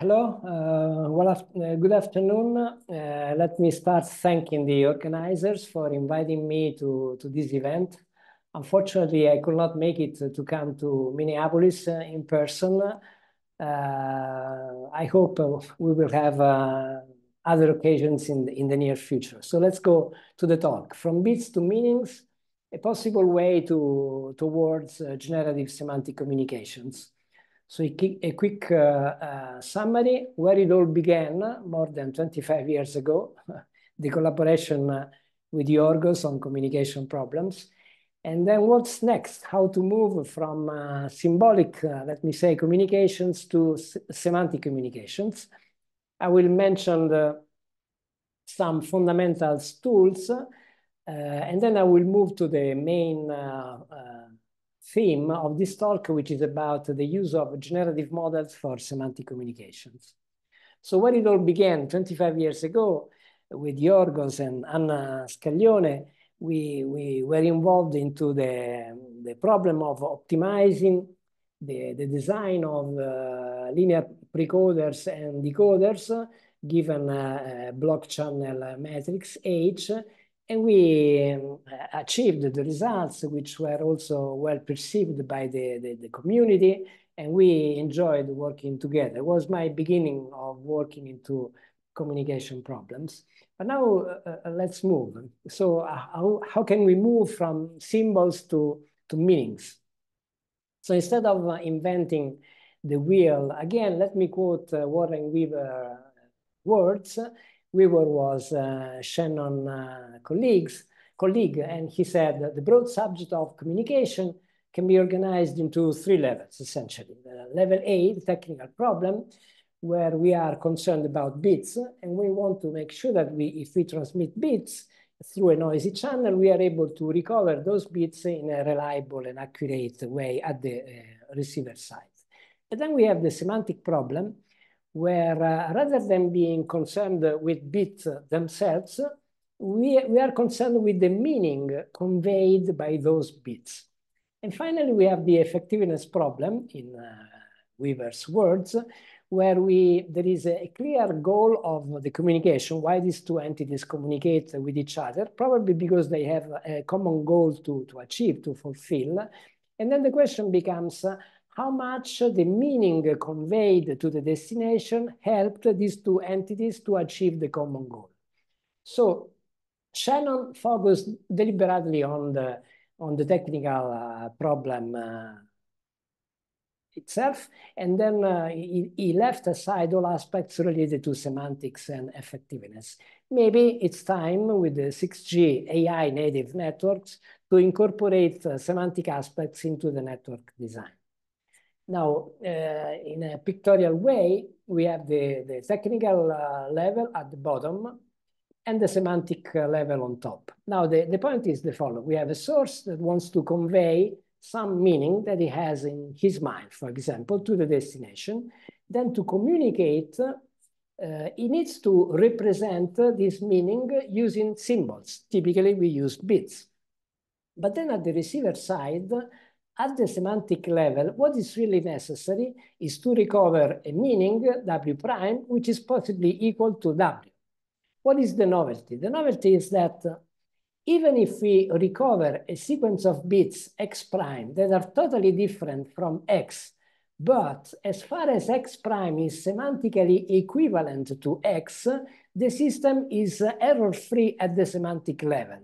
Hello, uh, well, uh, good afternoon. Uh, let me start thanking the organizers for inviting me to, to this event. Unfortunately, I could not make it to come to Minneapolis uh, in person. Uh, I hope uh, we will have other occasions in the, in the near future. So let's go to the talk. From bits to meanings, a possible way to, towards generative semantic communications. So a, quick uh, uh, summary, where it all began more than 25 years ago, the collaboration uh, with Yorgos on communication problems. And then what's next? How to move from uh, symbolic, uh, let me say, communications to semantic communications. I will mention the, some fundamentals tools, uh, and then I will move to the main theme of this talk, which is about the use of generative models for semantic communications. So when it all began 25 years ago with Yorgos and Anna Scaglione, we, we were involved into the, the problem of optimizing the, the design of uh, linear precoders and decoders given a block channel matrix H and we um, achieved the results, which were also well perceived by the, the, the, community, and we enjoyed working together. It was my beginning of working into communication problems. But now uh, uh let's move. So uh, how, how can we move from symbols to, to meanings? So instead of uh, inventing the wheel, again, let me quote uh, Warren Weaver words, Weaver was uh, Shannon uh, colleagues, colleague, and he said that the broad subject of communication can be organized into three levels, essentially. level A, the technical problem, where we are concerned about bits, and we want to make sure that we, if we transmit bits through a noisy channel, we are able to recover those bits in a reliable and accurate way at the uh, receiver side. And then we have the semantic problem, where uh, rather than being concerned with bits themselves, we, we are concerned with the meaning conveyed by those bits. And finally, we have the effectiveness problem in uh, Weaver's words, where we there is a clear goal of the communication, why these two entities communicate with each other, probably because they have a common goal to, to achieve, to fulfill. And then the question becomes, how much the meaning conveyed to the destination helped these two entities to achieve the common goal. So Shannon focused deliberately on the, on the technical uh, problem uh, itself, and then uh, he, he, left aside all aspects related to semantics and effectiveness. Maybe it's time with the 6G AI native networks to incorporate uh, semantic aspects into the network design. Now, uh, in a pictorial way, we have the, the technical uh, level at the bottom and the semantic uh, level on top. Now, the, the point is the following. We have a source that wants to convey some meaning that he has in his mind, for example, to the destination. Then to communicate, uh, he needs to represent this meaning using symbols. Typically, we use bits. But then at the receiver side, at the semantic level, what is really necessary is to recover a meaning, W prime, which is possibly equal to W. What is the novelty? The novelty is that uh, even if we recover a sequence of bits x prime that are totally different from x, but as far as x prime is semantically equivalent to x, the system is error-free at the semantic level.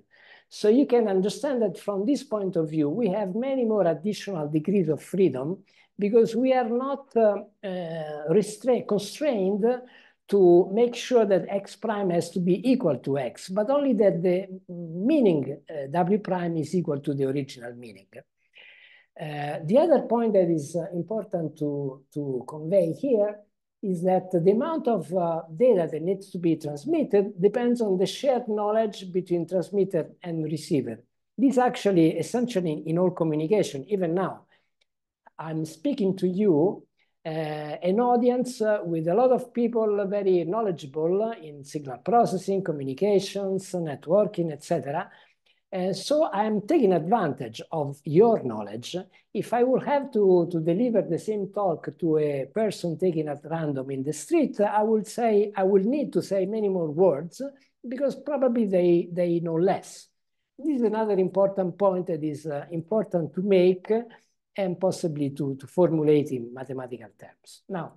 So you can understand that from this point of view, we have many more additional degrees of freedom because we are not uh, uh, constrained to make sure that x prime has to be equal to x, but only that the meaning uh, w prime is equal to the original meaning. Uh, the other point that is uh, important to, to convey here is that the amount of uh, data that needs to be transmitted depends on the shared knowledge between transmitter and receiver. This actually essentially in all communication, even now. I'm speaking to you, uh, an audience uh, with a lot of people very knowledgeable in signal processing, communications, networking, etc. And so I'm taking advantage of your knowledge. If I will have to, to deliver the same talk to a person taken at random in the street, I will say, I will need to say many more words because probably they, they know less. This is another important point that is uh, important to make and possibly to, to formulate in mathematical terms. Now,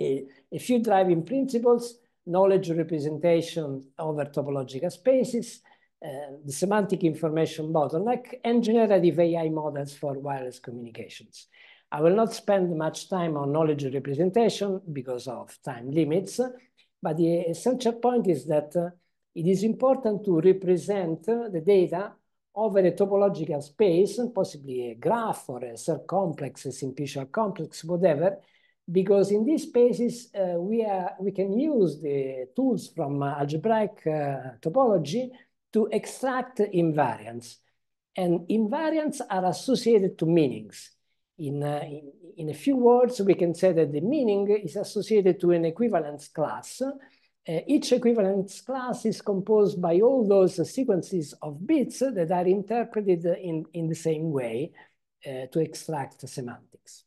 a, a few driving principles, knowledge representation over topological spaces, uh, the semantic information bottleneck, and generative AI models for wireless communications. I will not spend much time on knowledge representation because of time limits, but the essential point is that uh, it is important to represent the data over a topological space, possibly a graph or a subcomplex, a simplicial complex, whatever, because in these spaces uh, we, are, we can use the tools from uh, algebraic uh, topology to extract invariants. And invariants are associated to meanings. In, uh, in, in, a few words, we can say that the meaning is associated to an equivalence class. Uh, each equivalence class is composed by all those sequences of bits that are interpreted in, in the same way uh, to extract semantics.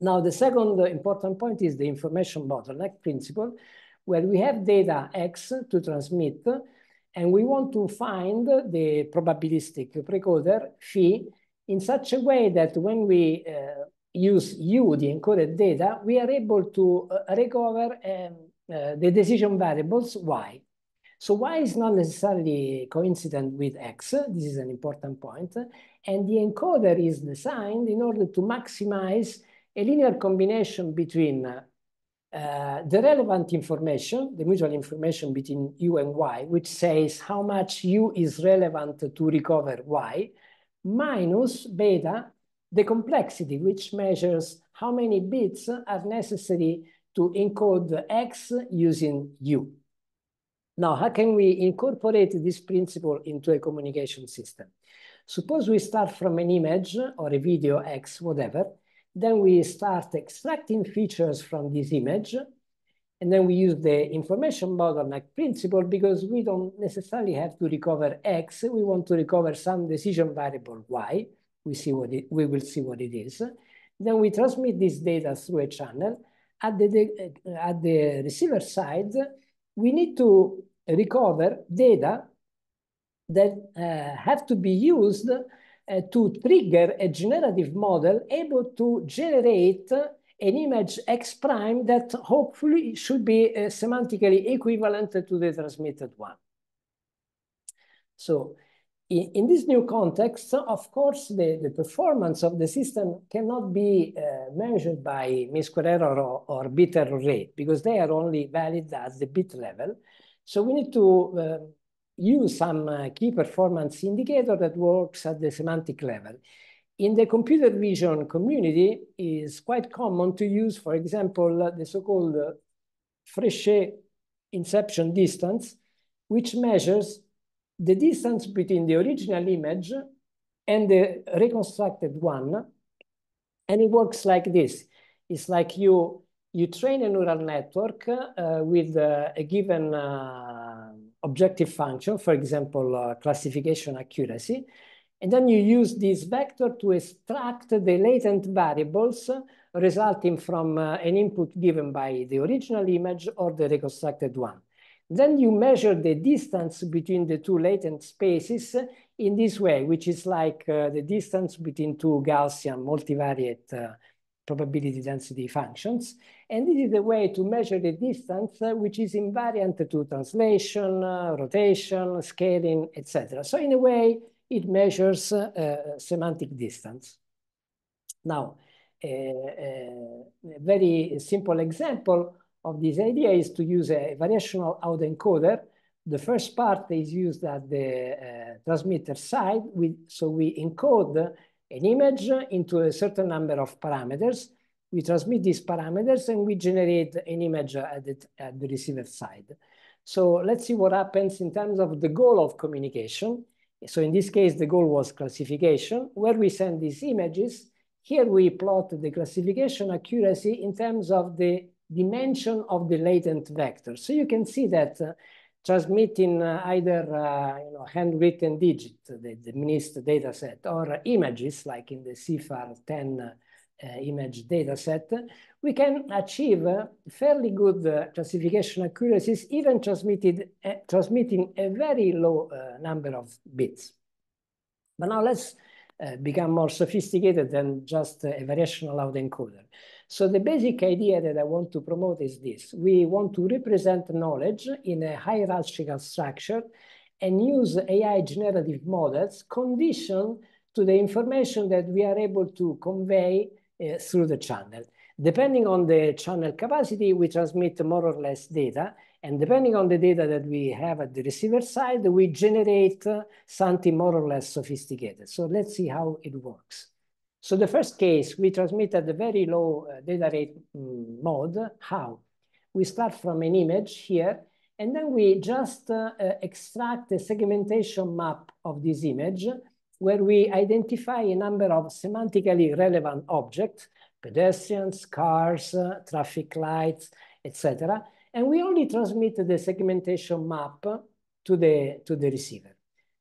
Now, the second important point is the information bottleneck principle, where we have data X to transmit and we want to find the probabilistic precoder phi in such a way that when we uh, use U, the encoded data, we are able to uh, recover um, uh, the decision variables Y. So Y is not necessarily coincident with X. This is an important point. And the encoder is designed in order to maximize a linear combination between uh, the relevant information, the mutual information between U and Y, which says how much U is relevant to recover Y, minus beta, the complexity, which measures how many bits are necessary to encode X using U. Now, how can we incorporate this principle into a communication system? Suppose we start from an image or a video X, whatever, then we start extracting features from this image. And then we use the information bottleneck principle because we don't necessarily have to recover X. We want to recover some decision variable Y. We, see what it, we will see what it is. Then we transmit this data through a channel. At the, at the receiver side, we need to recover data that uh, have to be used uh, to trigger a generative model able to generate an image X prime that hopefully should be uh, semantically equivalent to the transmitted one. So in, in, this new context, of course, the, the performance of the system cannot be uh, measured by mean square error or, or, bit error rate because they are only valid at the bit level. So we need to uh, use some uh, key performance indicator that works at the semantic level. In the computer vision community, is quite common to use, for example, the so-called uh, Frechet inception distance, which measures the distance between the original image and the reconstructed one. And it works like this. It's like you, you train a neural network uh, with uh, a given uh, objective function, for example, uh, classification accuracy. And then you use this vector to extract the latent variables resulting from uh, an input given by the original image or the reconstructed one. Then you measure the distance between the two latent spaces in this way, which is like uh, the distance between two Gaussian multivariate uh, probability density functions. And this is a way to measure the distance, uh, which is invariant to translation, uh, rotation, scaling, etc. So in a way, it measures uh, semantic distance. Now, a, a, very simple example of this idea is to use a variational autoencoder. The first part is used at the uh, transmitter side. We, so we encode an image into a certain number of parameters. We transmit these parameters and we generate an image at the, at the receiver side. So let's see what happens in terms of the goal of communication. So in this case, the goal was classification, where we send these images. Here we plot the classification accuracy in terms of the dimension of the latent vector. So you can see that uh, transmitting either you know, handwritten digit, the, the MNIST data set, or images like in the CIFAR 10 uh, image data set, we can achieve fairly good uh, classification accuracies, even transmitted, uh, transmitting a very low number of bits. But now let's become more sophisticated than just a variational autoencoder. So the basic idea that I want to promote is this. We want to represent knowledge in a hierarchical structure and use AI generative models conditioned to the information that we are able to convey uh, through the channel. Depending on the channel capacity, we transmit more or less data. And depending on the data that we have at the receiver side, we generate uh, something more or less sophisticated. So let's see how it works. So the first case, we transmit at the very low uh, data rate um, mode. How? We start from an image here, and then we just uh, uh, extract a segmentation map of this image where we identify a number of semantically relevant objects, pedestrians, cars, uh, traffic lights, etc. And we only transmit the segmentation map to the, to the receiver.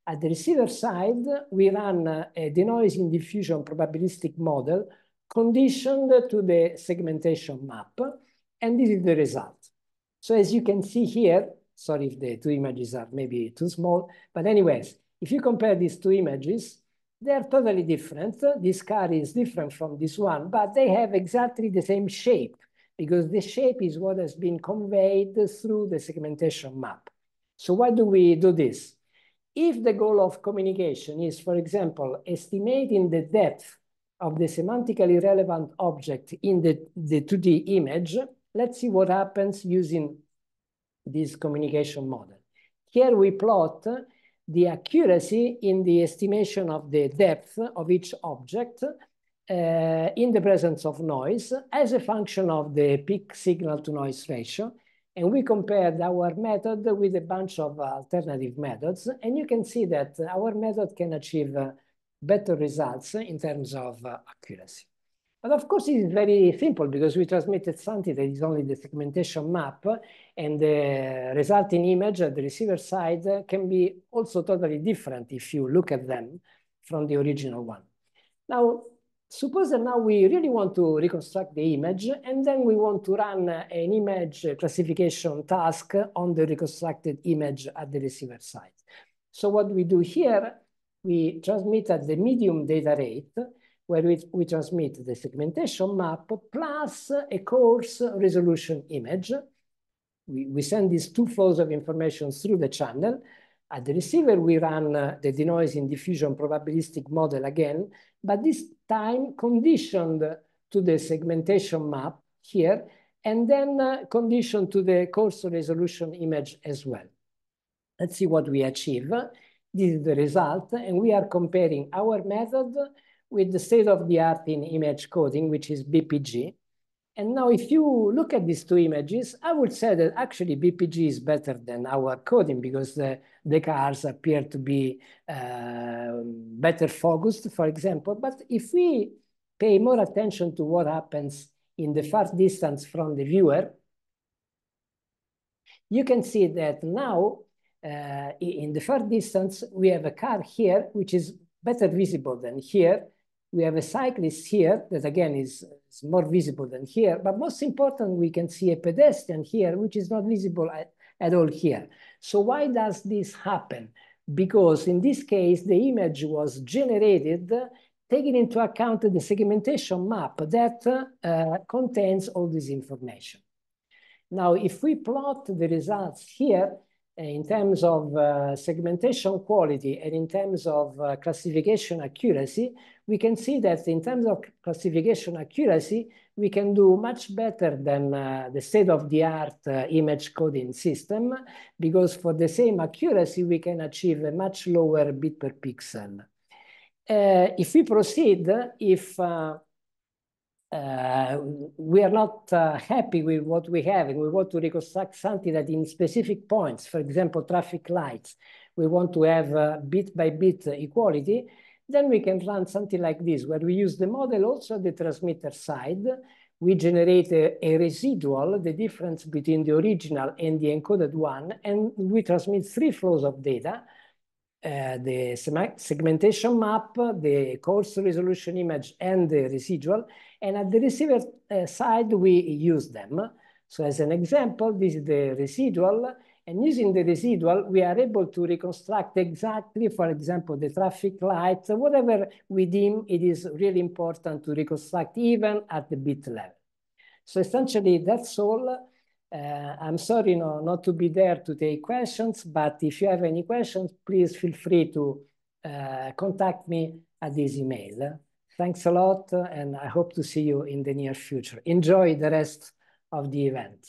At the receiver side, we run a denoising diffusion probabilistic model conditioned to the segmentation map, and this is the result. So as you can see here, sorry if the two images are maybe too small, but anyways, if you compare these two images, they're totally different. This car is different from this one, but they have exactly the same shape because the shape is what has been conveyed through the segmentation map. So why do we do this? If the goal of communication is, for example, estimating the depth of the semantically relevant object in the, the 2D image, let's see what happens using this communication model. Here we plot the accuracy in the estimation of the depth of each object uh, in the presence of noise as a function of the peak signal to noise ratio. And we compared our method with a bunch of alternative methods. And you can see that our method can achieve uh, better results in terms of uh, accuracy. But of course, it is very simple because we transmitted something that is only the segmentation map and the resulting image at the receiver side can be also totally different if you look at them from the original one. Now, suppose that now we really want to reconstruct the image and then we want to run an image classification task on the reconstructed image at the receiver side. So what we do here, we transmit at the medium data rate where we, we transmit the segmentation map plus a coarse resolution image. We, we send these two flows of information through the channel. At the receiver, we run uh, the denoising diffusion probabilistic model again, but this time conditioned to the segmentation map here, and then uh, conditioned to the coarse resolution image as well. Let's see what we achieve. This is the result, and we are comparing our method with the state of the art in image coding, which is BPG. And now if you look at these two images, I would say that actually BPG is better than our coding because the, the cars appear to be uh, better focused, for example. But if we pay more attention to what happens in the far distance from the viewer, you can see that now uh, in the far distance, we have a car here, which is better visible than here, we have a cyclist here that again is, is, more visible than here, but most important, we can see a pedestrian here, which is not visible at, at all here. So why does this happen? Because in this case, the image was generated taking into account the segmentation map that uh, contains all this information. Now, if we plot the results here, in terms of uh, segmentation quality and in terms of uh, classification accuracy, we can see that in terms of classification accuracy, we can do much better than uh, the state-of-the-art uh, image coding system, because for the same accuracy, we can achieve a much lower bit per pixel. Uh, if we proceed, if uh, uh, we are not uh, happy with what we have and we want to reconstruct something that in specific points, for example, traffic lights, we want to have uh, bit by bit equality, then we can run something like this, where we use the model also the transmitter side. we generate a, a, residual, the difference between the original and the encoded one, and we transmit three flows of data, uh, the segmentation map, the coarse resolution image, and the residual. And at the receiver uh, side, we use them. So as an example, this is the residual, and using the residual, we are able to reconstruct exactly, for example, the traffic lights, whatever we deem it is really important to reconstruct even at the bit level. So essentially, that's all. Uh, I'm sorry no, not to be there to take questions, but if you have any questions, please feel free to uh, contact me at this email. Thanks a lot, and I hope to see you in the near future. Enjoy the rest of the event.